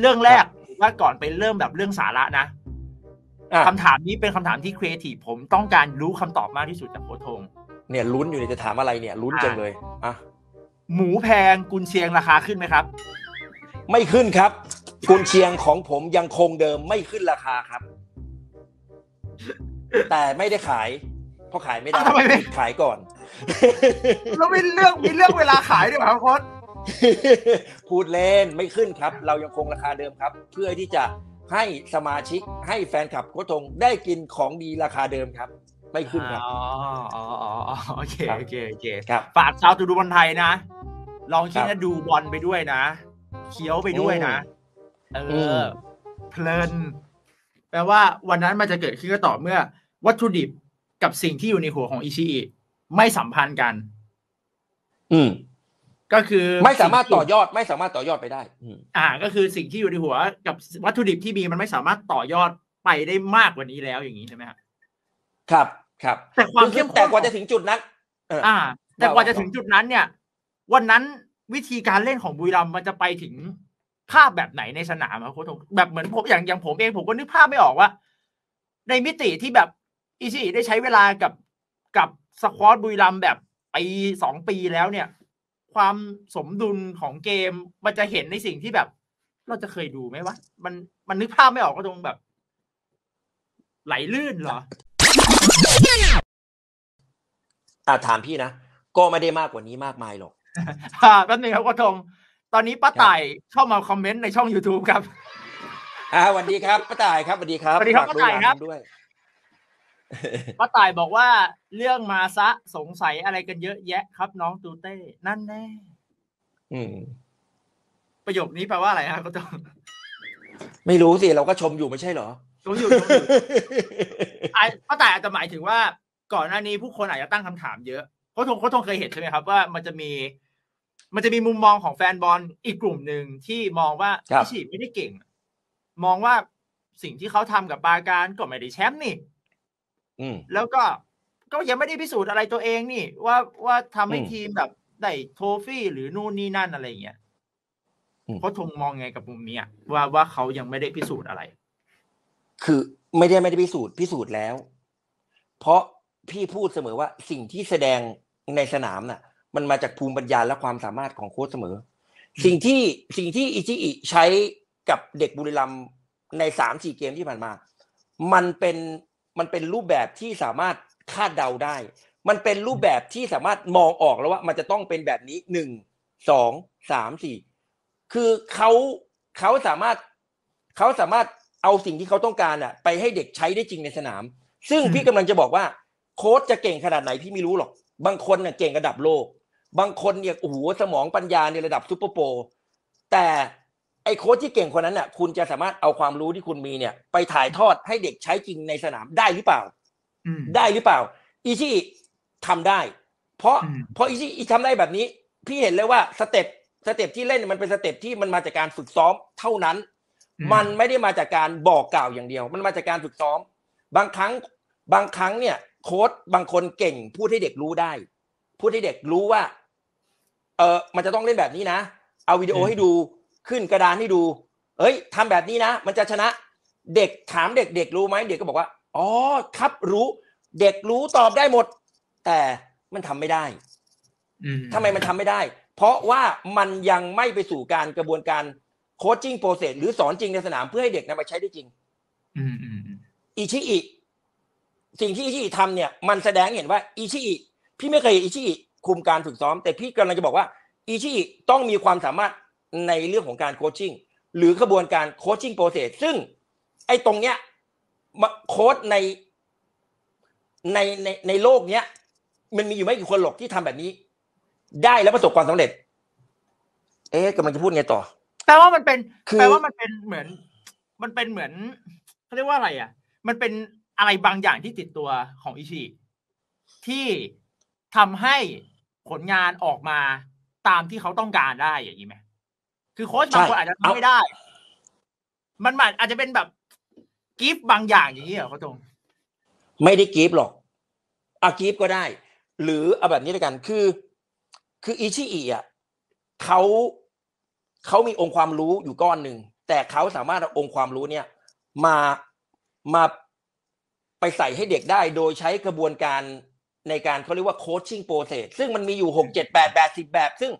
เรื่องแรกว่าก่อนไปเริ่มแบบเรื่องสาระนะอะคำถามนี้เป็นคำถามที่ครีเอทีฟผมต้องการรู้คำตอบมากที่สุดจากโคชทงเนี่ยลุ้นอยู่เนี่ยจะถามอะไรเนี่ยลุ้นจังเลยอะหมูแพงกุนเชียงราคาขึ้นไหมครับ ไม่ขึ้นครับ กุนเชียงของผมยังคงเดิมไม่ขึ้นราคาครับ แต่ไม่ได้ขายเพราะขายไม่ได้อ้าวทำไมไม่ขายก่อนแล้วมีเรื่องมีเรื่องเวลาขายด้วยเหรอครับโค้ช พูดเล่นไม่ขึ้นครับ เรายังคงราคาเดิมครับ เพื่อที่จะให้สมาชิกให้แฟนคลับโคชทงได้กินของดีราคาเดิมครับ ไม่ขึ้นครับอ๋ออ๋ออ๋ออ๋อโอเคครับโอเคโอเคครับฝากชาวตูดูบอลไทยนะ ลองคิดครันะบดูบอลไปด้วยนะเคี้ยวไปด้วยนะเออือมเพลินแปลว่าวันนั้นมันจะเกิดขึ้นก็ต่อเมื่อ วัตถุดิบกับสิ่งที่อยู่ในหัวของอิชิอิไม่สัมพันธ์กัน อืม ก็คือไม่สามารถต่อสิ่งที่ยอดไม่สามารถต่อยอดไปได้อืมอ่า ก็คือสิ่งที่อยู่ในหัวกับวัตถุดิบที่มีมันไม่สามารถต่อยอดไปได้มากกว่านี้แล้วอย่างนี้ใช่ไหมครับครับครับ แต่ความเข้มข้นแต่กว่าจะถึงจุดนั้นเอออ่า แต่กว่าจะว่าถึงจุดนั้นเนี่ย วันนั้นวิธีการเล่นของบุรีรัมย์มันจะไปถึงภาพแบบไหนในสนามครับโค้ชทงแบบเหมือนผมอย่างอย่างผมเองผมก็นึกภาพไม่ออกว่า ในมิติที่แบบอีซีได้ใช้เวลากับกับสควอตบุรีรัมย์แบบปีสองปีแล้วเนี่ย ความสมดุลของเกมมันจะเห็นในสิ่งที่แบบ เราจะเคยดูไหมวะ มันมันนึกภาพไม่ออกก็ตรงแบบ ไหลลื่นเหรออ่าถามพี่นะ ก็ไม่ได้มากกว่านี้มากมายหรอกอ่าแป๊บนึงครับกระทง ตอนนี้ป้าต่ายเข้ามาคอมเมนต์ในช่อง YouTube ครับอ่าสวัสดีครับป้าต่ายครับสวัสดีครับสวัสดีครับฝกป้าต่ายครับดูแลผมด้วย ป้าต่ายบอกว่าเรื่องมาซะสงสัยอะไรกันเยอะแยะครับ น้องตูเต้ นั่นแน่อืมประโยคนี้แปลว่าอะไรครับกระทงไม่รู้สิ เราก็ชมอยู่ไม่ใช่เหรอ ชมอยู่ชมอยู่อะป้าต่ายอาจจะหมายถึงว่า ก่อนหน้านี้ผู้คนอาจจะตั้งคำถามเยอะโค้ชทงโค้ชทงเคยเห็นใช่ไหมครับ ว่ามันจะมี มันจะมีมุมมองของแฟนบอลอีกกลุ่มหนึ่งที่มองว่าครับพิชิตไม่ได้เก่ง มองว่าสิ่งที่เขาทำกับปาการก็ไม่ได้แชมป์นี่อืม แล้วก็ก็ยังไม่ได้พิสูจน์อะไรตัวเองนี่ ว่าว่าทำให้อืมทีมแบบได้โทฟี่หรือนู่นนี่นั่นอะไรอย่างเงี้ยอืมเขาทงมองไงกับมุมนี้อะว่าว่าเขายังไม่ได้พิสูจน์อะไร คือไม่ได้ไม่ได้พิสูจน์พิสูจน์แล้ว เพราะพี่พูดเสมอว่าสิ่งที่แสดงในสนามน่ะ มันมาจากภูมิปัญญาและความสามารถของโค้ชเสมออืมสิ่งที่สิ่งที่อิจิอิใช้กับเด็กบุรีรัมย์ในสามสี่เกมที่ผ่านมา มันเป็น มันเป็นรูปแบบที่สามารถคาดเดาได้ มันเป็นรูปแบบที่สามารถมองออกแล้วว่า มันจะต้องเป็นแบบนี้หนึ่งสองสามสี่คือเขาเขาสามารถเขาสามารถเอาสิ่งที่เขาต้องการอะไปให้เด็กใช้ได้จริงในสนาม ซึ่งอืมพี่กำลังจะบอกว่า โค้ชจะเก่งขนาดไหนพี่ไม่รู้หรอก บางคนเนี่ยเก่งระดับโลก บางคนเนี่ยโอ้โหสมองปัญญาในระดับ super pro แต่ไอ้โค้ชที่เก่งคนนั้นน่ะ คุณจะสามารถเอาความรู้ที่คุณมีเนี่ย ไปถ่ายทอดให้เด็กใช้จริงในสนามได้หรือเปล่าอืมได้หรือเปล่า อิชิอิทำได้ เพราะอืมเพราะอิชิอิทำได้แบบนี้ พี่เห็นเลยว่า step step ที่เล่นมันเป็น step ที่มันมาจากการฝึกซ้อมเท่านั้นอืมมันไม่ได้มาจากการบอกกล่าวอย่างเดียว มันมาจากการฝึกซ้อม บางครั้งบางครั้งเนี่ย โค้ชบางคนเก่ง พูดให้เด็กรู้ได้ พูดให้เด็กรู้ว่า เออมันจะต้องเล่นแบบนี้นะ เอาวิดีโอให้ดู ขึ้นกระดานให้ดู เอ้ยทำแบบนี้นะ มันจะชนะ เด็กถามเด็กเด็กรู้ไหมเด็กก็บอกว่า อ๋อ ครับรู้ เด็กรู้ตอบได้หมด แต่มันทำไม่ได้อืมทำไมมันทำไม่ได้ เพราะว่ามันยังไม่ไปสู่การกระบวนการ coaching process หรือสอนจริงในสนามเพื่อให้เด็กนำไปใช้ได้จริงอืมอืมอืมอิชิอิสิ่งที่อิชิอิทำเนี่ย มันแสดงให้เห็นว่าอิชิอิพี่ไม่เคยเห็นอิชิอิคุมการฝึกซ้อม แต่พี่กำลังจะบอกว่าอิชิอิต้องมีความสามารถ ในเรื่องของการ coaching หรือกระบวนการ coaching process ซึ่งไอ้ตรงเนี้ยมาโค้ชในในในในโลกเนี้ย มันมีอยู่ไม่กี่คนหรอกที่ทำแบบนี้ ได้แล้วประสบความสำเร็จ เอ๊ะกำลังจะพูดไงต่อแปลว่ามันเป็นคือแปลว่ามันเป็นเหมือน มันเป็นเหมือนเขาเรียกว่าอะไรอะ มันเป็นอะไรบางอย่างที่ติดตัวของอิชิที่ทำให้ผลงานออกมาตามที่เขาต้องการได้อย่างนี้ไหม คือโค้ชบางคนอาจจะทำไม่ได้มันมันอาจจะเป็นแบบ gift บางอย่างอย่างนี้เหรอเขาตรงไม่ได้ gift หรอกอา gift ก็ได้ หรือเอาแบบนี้ด้วยกันคือ คืออิชิอิอะเขาเขามีองค์ความรู้อยู่ก้อนหนึ่งแต่เขาสามารถเอาองค์ความรู้เนี่ย มามาไปใส่ให้เด็กได้ โดยใช้กระบวนการในการเขาเรียกว่า coaching process ซึ่งมันมีอยู่หกเจ็ดแปดแปดสิบแบบ ซึ่ง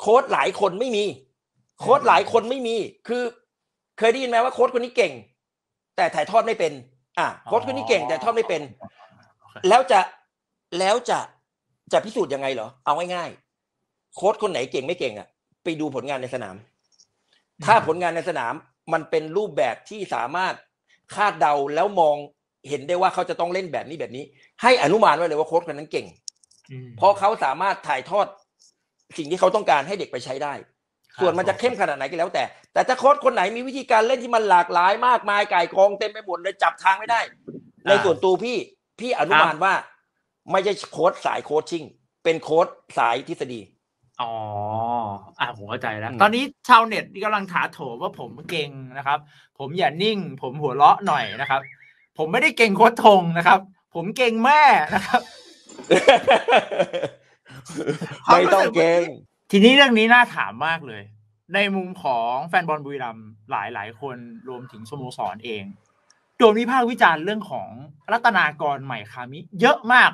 โค้ดหลายคนไม่มี โค้ดหลายคนไม่มี คือเคยได้ยินไหมว่าโค้ดคนนี้เก่ง แต่ถ่ายทอดไม่เป็น อะโค้ดคนนี้เก่งแต่ถ่ายทอดไม่เป็น แล้วจะแล้วจะจะพิสูจน์ยังไงเหรอ เอาง่ายๆ โค้ชคนไหนเก่งไม่เก่งอะ ไปดูผลงานในสนาม ถ้าผลงานในสนามมันเป็นรูปแบบที่สามารถคาดเดาแล้วมองเห็นได้ว่าเขาจะต้องเล่นแบบนี้แบบนี้ ให้อนุมานไว้เลยว่าโค้ชคนนั้นเก่งอืมเพราะเขาสามารถถ่ายทอดสิ่งที่เขาต้องการให้เด็กไปใช้ได้ครับ ส่วนมันจะเข้มขนาดไหนก็แล้วแต่ แต่ถ้าโค้ชคนไหนมีวิธีการเล่นที่มันหลากหลายมากมายไก่กองเต็มไปหมดเลยจับทางไม่ได้ ในส่วนตัวพี่พี่อนุมานว่า ไม่ใช่โค้ชสายโคชชิ่ง เป็นโค้ชสายทฤษฎีอ๋ออะผมเข้าใจแล้วอืมตอนนี้ชาวเน็ตกำลังถาโถมว่าผมเก่งนะครับ ผมอย่านิ่ง ผมหัวเราะหน่อยนะครับ ผมไม่ได้เก่งโคตรทงนะครับ ผมเก่งแม่นะครับไม่ต้องเก่ง ทีนี้เรื่องนี้น่าถามมากเลย ในมุมของแฟนบอลบุรีรัมย์หลายหลายๆคนรวมถึงสโมสรเองโดนวิพากษ์วิจารณ์เรื่องของรัตนากรใหม่คามิ เยอะมาก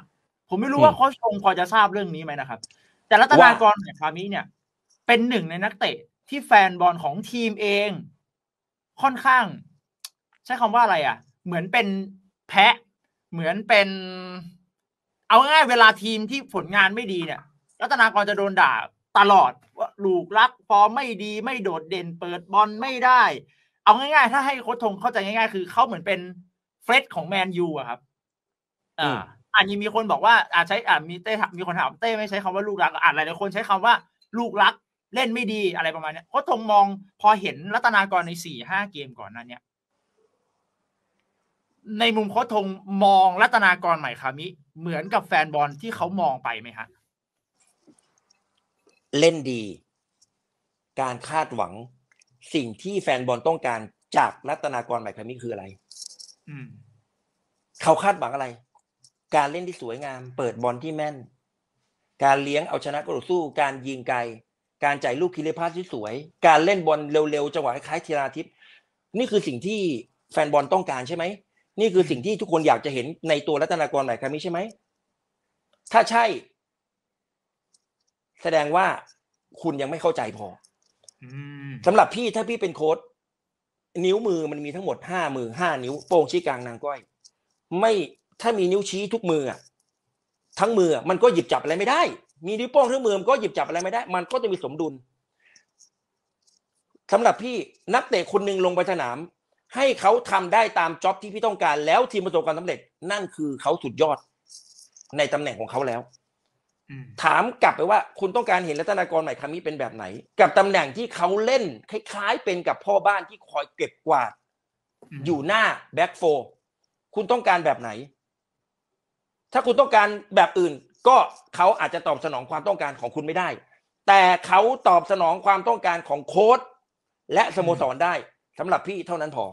ผมไม่รู้ว่าอืมโค้ชชงพอจะทราบเรื่องนี้ไหมนะครับ แต่รัตนากรใหม่คามิเนี่ย เป็นหนึ่งในนักเตะที่แฟนบอลของทีมเอง ค่อนข้าง ใช้คำว่าอะไรอะ เหมือนเป็นแพะ เหมือนเป็น เอาง่ายๆเวลาทีมที่ผลงานไม่ดีเนี่ย รัตนากรจะโดนด่า ตลอดว่าลูกรักฟอร์มไม่ดีไม่โดดเด่นเปิดบอลไม่ได้ เอาง่ายๆ ถ้าให้โค้ชทงเข้าใจง่ายๆ คือเขาเหมือนเป็นเฟรดของแมนยูอะครับอือ่ามอันนี้มีคนบอกว่าอาใช้อ่ามีเต้มีคนถามเต้ไม่ใช้คำว่าลูกรักอ่านหลายๆคนใช้คำว่า ลูกรักเล่นไม่ดีอะไรประมาณเนี้ยโค้ชทงมองพอเห็นรัตนากรในสี่ห้าเกมก่อนหนั้นเนี่ยในมุมโค้ชทงมองรัตนากรใหม่คามิ เหมือนกับแฟนบอลที่เขามองไปไหมฮะ เล่นดี การคาดหวัง สิ่งที่แฟนบอลต้องการจากรัตนากรใหม่คามิคืออะไรอืมเขาคาดหวังอะไร การเล่นที่สวยงาม เปิดบอลที่แม่น การเลี้ยงเอาชนะกระโดดสู้ การยิงไกล การจ่ายลูกคิเลพาสที่สวย การเล่นบอลเร็วๆจังหวะคล้ายๆธีราทิพย์นี่คือสิ่งที่แฟนบอลต้องการใช่ไหมนี่คือสิ่งที่ทุกคนอยากจะเห็นในตัวรัตนากรใหม่คามิใช่ไหมถ้าใช่ แสดงว่าคุณยังไม่เข้าใจพออืมสำหรับพี่ถ้าพี่เป็นโค้ดนิ้วมือมันมีทั้งหมดห้ามือห้านิ้วโป้งชี้กลางนางก้อย ไม่ถ้ามีนิ้วชี้ทุกมืออะทั้งมืออะมันก็หยิบจับอะไรไม่ได้ มีนิ้วโป้งทั้งมือมันก็หยิบจับอะไรไม่ได้ มันก็จะมีสมดุลสำหรับพี่นักเตะคนหนึ่งลงไปสนาม ให้เขาทำได้ตามจ็อบที่พี่ต้องการแล้วทีมประสบความสำเร็จ นั่นคือเขาสุดยอดในตำแหน่งของเขาแล้วอืม ถามกลับไปว่าคุณต้องการเห็นรัตนากรใหม่คามิเป็นแบบไหน กับตำแหน่งที่เขาเล่นคล้าย ๆ เป็นกับพ่อบ้านที่คอยเก็บกวาด อยู่หน้าแบ็กโฟคุณต้องการแบบไหน ถ้าคุณต้องการแบบอื่น ก็เขาอาจจะตอบสนองความต้องการของคุณไม่ได้ แต่เขาตอบสนองความต้องการของโค้ดและสโมสรได้สำหรับพี่เท่านั้นพอ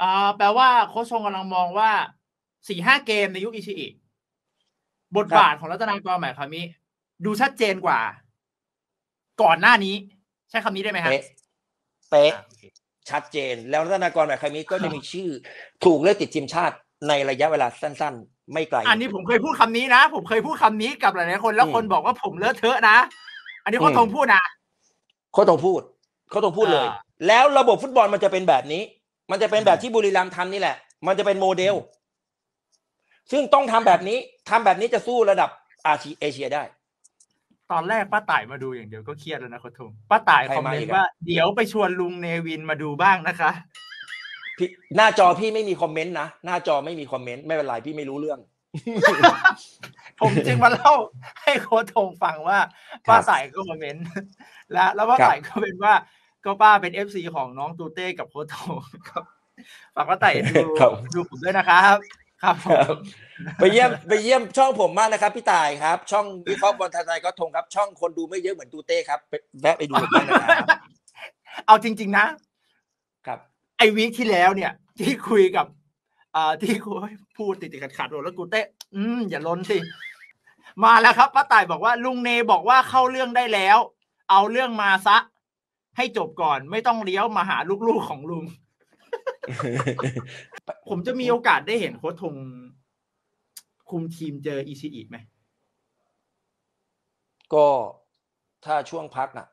อ่าแปลว่าโค้ชชงกำลังมองว่าสี่ห้าเกมในยุคอิชิอิ บทบาทของรัตนากรใหม่คามิดูชัดเจนกว่า ก่อนหน้านี้ ใช้คำนี้ได้ไหมฮะเป๊ะเป๊ะอ่าโอเคชัดเจน แล้วรัตนากรแบบคามิก็จะมีชื่อ ถูกเลือกติดทีมชาติในระยะเวลาสั้น ๆ ไม่ไกล อันนี้ผมเคยพูดคำนี้นะ ผมเคยพูดคำนี้กับหลายๆคน แล้วอืมคนบอกว่าผมเลอะเทอะนะ อันนี้โค้ชอืมทงพูดนะเขาต้องพูดเขาต้องพูดเลยอ่าแล้วระบบฟุตบอลมันจะเป็นแบบนี้ มันจะเป็นแบบที่บุรีรัมย์ทำนี่แหละ มันจะเป็นโมเดล ซึ่งต้องทำแบบนี้ทำแบบนี้จะสู้ระดับอาชีเอเชียได้ ตอนแรกป้าต่ายมาดูอย่างเดียวก็เครียดแล้วนะโค้ชทงป้าต่ายใครคอมมาเมนอีกต์อะว่าเดี๋ยวไปชวนลุงเนวินมาดูบ้างนะคะพี่หน้าจอพี่ไม่มีคอมเมนต์นะหน้าจอไม่มีคอมเมนต์ไม่เป็นไรพี่ไม่รู้เรื่อง ผมจึงมาเล่าให้โค้ชทงฟังว่าครับป้าต่ายก็มาเมนต์แล้วแล้วป้าครับต่ายก็เป็นว่าก็ป้าเป็นเอฟซีของน้องตูเต้กับโค้ชทงครับฝากป้าต่ายดูครับดูผมด้วยนะครับ ครับผมครับไปเยี่ยมไปเยี่ยมช่องผมมากนะครับ พี่ต่ายครับ ช่องวิเคราะห์บอลไทยก็ทงครับ ช่องคนดูไม่เยอะเหมือนตูเต้ครับไปแวะไปดูผมได้นะครับเอาจริง ๆ นะ ครับ ไอวีคที่แล้วเนี่ย ที่คุยกับอ่าที่คุยพูดติดติดขัดขัดๆแล้วกูเต้อืมอย่าล้นสิมาแล้วครับป้าต่ายบอกว่า ลุงเนบอกว่าเข้าเรื่องได้แล้ว เอาเรื่องมาซะ ให้จบก่อนไม่ต้องเลี้ยวมาหาลูกๆของลุง ผมจะมีโอกาสได้เห็นโค้ชทงคุมทีมเจออีซีอีไหม ก็ถ้าช่วงพักอะ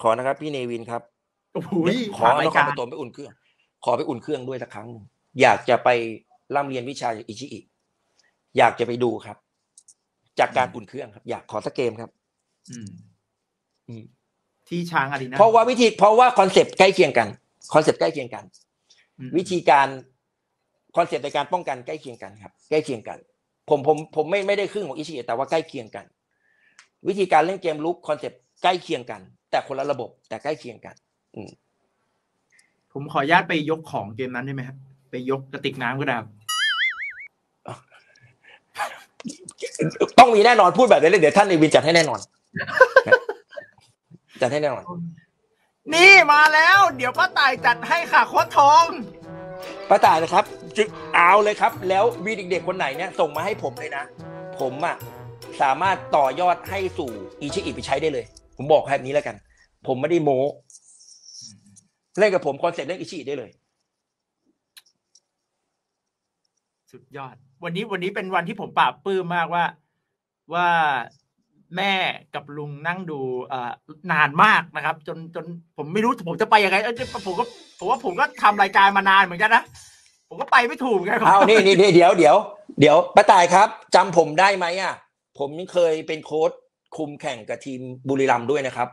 ขอนะครับ พี่เนวินครับโอ้โหขอผ่านนรายครการปฐมไปอุ่นเครื่อง ขอไปอุ่นเครื่องด้วยสักครั้งหนึ่งอยากจะไปร่ำเรียนวิชาจากอิชิอิอยากจะไปดูครับ จากการอุ่นเครื่องครับ อยากขอสักเกมครับ อืมอืมที่ช้างอารีนาเพราะว่าวิธีเพราะว่าคอนเซปต์ใกล้เคียงกัน คอนเซปต์ใกล้เคียงกันอืมวิธีการคอนเซปต์ในการป้องกันใกล้เคียงกันครับ ใกล้เคียงกัน ผมผมผมไม่ไม่ได้ครึ่งของอิชิอิแต่ว่าใกล้เคียงกัน วิธีการเล่นเกมรุกคอนเซปต์ใกล้เคียงกัน แต่คนละระบบแต่ใกล้เคียงกันผมขออนุญาตไปยกของเกมนั้นได้ไหมครับไปยกกระติกน้ำก็ได้ครับต้องมีแน่นอนพูดแบบนี้เลยเดี๋ยวท่านในวินจัดให้แน่นอนจัดให้แน่นอน นี่มาแล้ว เดี๋ยวป้าต่ายจัดให้ค่ะโค้ชทง ป้าต่ายนะครับจึเอาเลยครับ แล้ววีเด็กๆคนไหนเนี่ยส่งมาให้ผมเลยนะ ผมอะสามารถต่อยอดให้สู่อิชิอิไปใช้ได้เลย ผมบอกแบบนี้แล้วกัน ผมไม่ได้โม้เล่นกับผมคอนเซ็ปต์เล่นอิชิอิได้เลย สุดยอด วันนี้วันนี้เป็นวันที่ผมปราบปลื้มมากว่า ว่า แม่กับลุงนั่งดูนานมากนะครับ จนจนผมไม่รู้ผมจะไปยังไงเออผมก็ผมว่าผมก็ทำรายการมานานเหมือนกันนะผมก็ไปไม่ถูกไงครับเอานี่นี่เดี๋ยวเดี๋ยวเดี๋ยวป้าตายครับจำผมได้ไหมอะ ผมยังเคยเป็นโค้ชคุมแข่งกับทีมบุรีรัมย์ด้วยนะครับ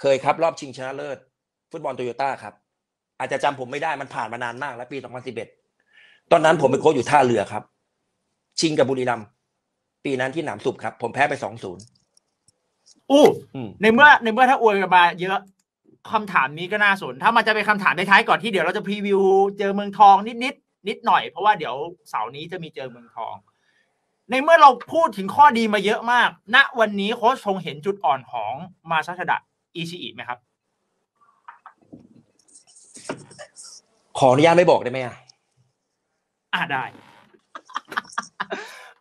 เคยครับรอบชิงชนะเลิศ ฟุตบอลโตโยต้าครับ อาจจะจำผมไม่ได้มันผ่านมานานมากแล้วปี 2011 ตอนนั้นผมเป็นโค้ชอยู่ท่าเรือครับ ชิงกับบุรีรัมย์ ปีนั้นที่หนามสุบครับ ผมแพ้ไป2-0อู้อืมในเมื่อในเมื่อถ้าอวยกันมาเยอะคำถามนี้ก็น่าสน ถ้ามันจะเป็นคำถามท้ายๆก่อนที่เดี๋ยวเราจะพรีวิวเจอเมืองทองนิดนิดๆนิดหน่อยเพราะว่าเดี๋ยวเสาร์นี้จะมีเจอเมืองทอง ในเมื่อเราพูดถึงข้อดีมาเยอะมาก ณวันนี้โค้ชทงเห็นจุดอ่อนของมาซาชดะอีชิอิไหมครับ ขออนุญาตไม่บอกได้ไหมอะอ่าได้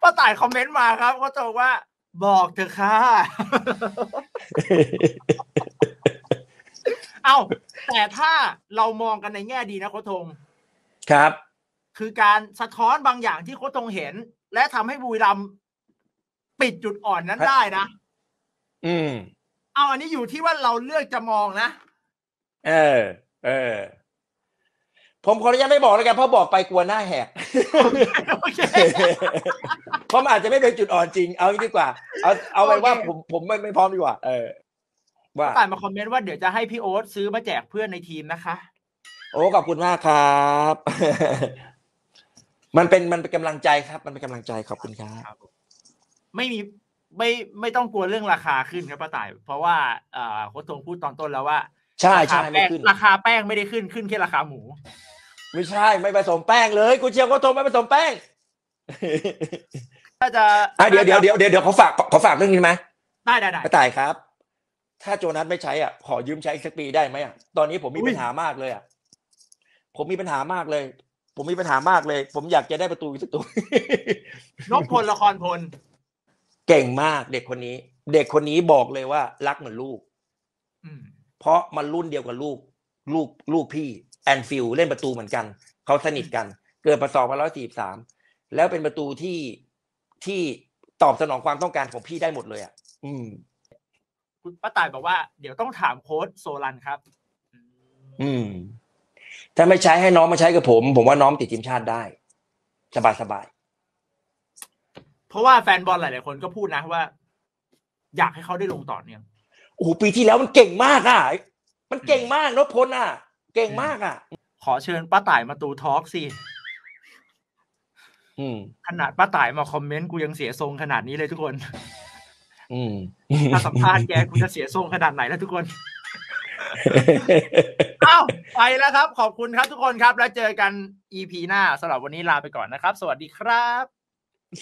ป้าต่ายคอมเมนต์มาครับก็จะบอกว่า บอกเถอะค่ะ เอ้าแต่ถ้าเรามองกันในแง่ดีนะโค้ชทงครับ คือการสะท้อนบางอย่างที่โค้ชทงเห็น และทำให้บุรีรัมย์ปิดจุดอ่อนนั้นครับได้นะ อืม เอาอันนี้อยู่ที่ว่าเราเลือกจะมองนะ เออ เออ ผมขออนุญาตไม่บอกแล้วกันเพราะบอกไปกลัวหน้าแหกโอเคเพราะมันอาจจะไม่เป็นจุดอ่อนจริง เอางี้ดีกว่า เอาเอาไปโอเคว่าผมผมไม่ไม่พร้อมดีกว่า เออ ว่าป้าต่ายมาคอมเมนต์ว่าเดี๋ยวจะให้พี่โอ๊ตซื้อมาแจกเพื่อนในทีมนะคะ โอ้ขอบคุณมากครับ มันเป็นมันเป็นกำลังใจครับ มันเป็นกำลังใจขอบคุณครับไม่มีไม่ไม่ต้องกลัวเรื่องราคาขึ้นครับป้าต่าย เพราะว่าเอ่อโค้ชทงพูดตอนต้นแล้วว่าใช่ราใช่คาไม่แป้งขึ้นราคาแป้งไม่ได้ขึ้นขึ้นแค่ราคาหมู ไม่ใช่ไม่ผสมแป้งเลยกูเชียร์ก็โทรไม่ผสมแป้งถ้าจะอะเดี๋ยวเดี๋ยวเดี๋ยวเดี๋ยวเดี๋ยวเขาฝากขอฝากเรื่องนี้ไหมได้ได้ได้กระต่ายครับ ถ้าโจนัสไม่ใช้อะ ขอยืมใช้อีกสักปีได้ไหมอะตอนนี้ผมมีอุ้ยปัญหามากเลยอะผมมีปัญหามากเลย ผมมีปัญหามากเลย ผมอยากจะได้ประตูอีกสักตัวนพพลละครพล เก่งมากเด็กคนนี้ เด็กคนนี้บอกเลยว่า รักเหมือนลูกอืมเพราะมันรุ่นเดียวกับลูก ลูกลูกพี่ แอนฟิลด์เล่นประตูเหมือนกัน เขาสนิทกัน เกิดประสองพันร้อยสี่สามแล้วเป็นประตูที่ที่ตอบสนองความต้องการของพี่ได้หมดเลยอะ อืม คุณป้าต่ายบอกว่า เดี๋ยวต้องถามโค้ชโซลันครับ อืม ถ้าไม่ใช้ให้น้องมาใช้กับผม ผมว่าน้องติดทีมชาติได้ สบายสบาย เพราะว่าแฟนบอลหลาย ๆ คนก็พูดนะว่า อยากให้เขาได้ลงต่อเนื่องโอ้โหปีที่แล้วมันเก่งมากอะ มันเก่งมากนพพลอะเก่งมากอะ ขอเชิญป้าต่ายมาตูทอล์กสิอืมขนาดป้าต่ายมาคอมเมนต์กูยังเสียทรงขนาดนี้เลยทุกคนอืมถ้าสัมภาษณ์แกกูจะเสียทรงขนาดไหนแล้วทุกคนอ้าวไปแล้วครับ ขอบคุณครับทุกคนครับ แล้วเจอกัน EP หน้าสำหรับวันนี้ลาไปก่อนนะครับ สวัสดีครับ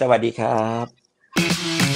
สวัสดีครับ